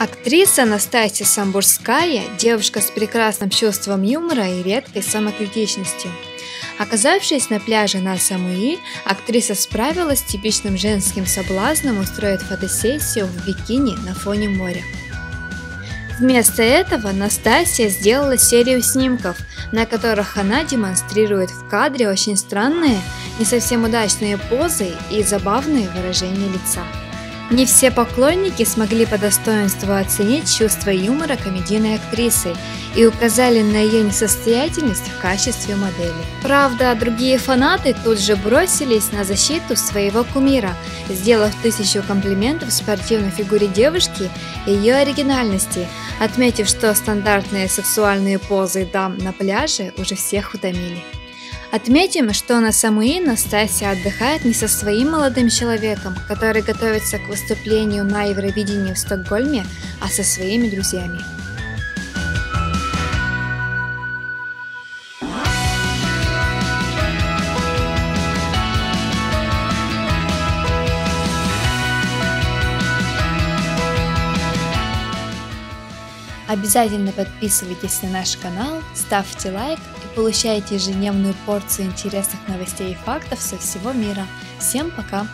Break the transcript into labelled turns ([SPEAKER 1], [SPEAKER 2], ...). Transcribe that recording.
[SPEAKER 1] Актриса Настасья Самбурская – девушка с прекрасным чувством юмора и редкой самокритичностью. Оказавшись на пляже на Самуи, актриса справилась с типичным женским соблазном устроить фотосессию в бикини на фоне моря. Вместо этого Настасья сделала серию снимков, на которых она демонстрирует в кадре очень странные, не совсем удачные позы и забавные выражения лица. Не все поклонники смогли по достоинству оценить чувство юмора комедийной актрисы и указали на ее несостоятельность в качестве модели. Правда, другие фанаты тут же бросились на защиту своего кумира, сделав тысячу комплиментов спортивной фигуре девушки и ее оригинальности, отметив, что стандартные сексуальные позы дам на пляже уже всех утомили. Отметим, что на Самуи Настасья отдыхает не со своим молодым человеком, который готовится к выступлению на Евровидении в Стокгольме, а со своими друзьями. Обязательно подписывайтесь на наш канал, ставьте лайк и получайте ежедневную порцию интересных новостей и фактов со всего мира. Всем пока!